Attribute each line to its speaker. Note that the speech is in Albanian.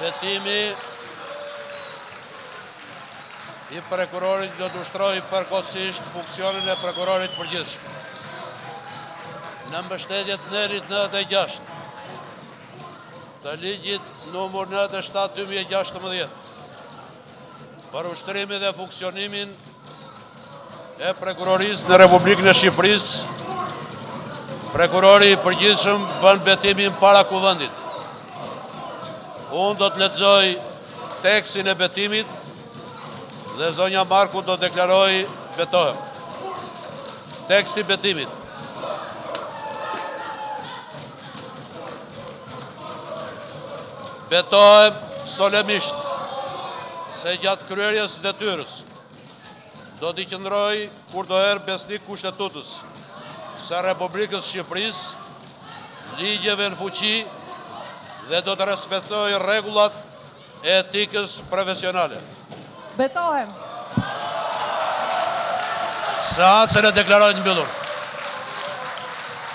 Speaker 1: Betimi i prokurorit do të ushtrojë përkohësisht funksionin e prokurorit të përgjithshëm. Në mbështetje të nenit 96 të ligjit numër 97 2016 Për ushtrimin dhe funksionimin e prokurorisë në Republikën e Shqipërisë, prokurori i përgjithshëm bën betimin para kuvendit. Unë do të lexoj tekstin e betimit dhe zonja Marku do të deklarojë betohem. Teksti i betimit. Betohem solemnisht se gjatë kryerjes së detyrës do t'i qëndroj kurdoherë besnik kushtetutës së Republikës së Shqipërisë, ligjeve në fuqi dhe do të respektoj rregullat e etikës profesionale.
Speaker 2: Betohem.
Speaker 1: Seancën e deklaroj të mbyllur.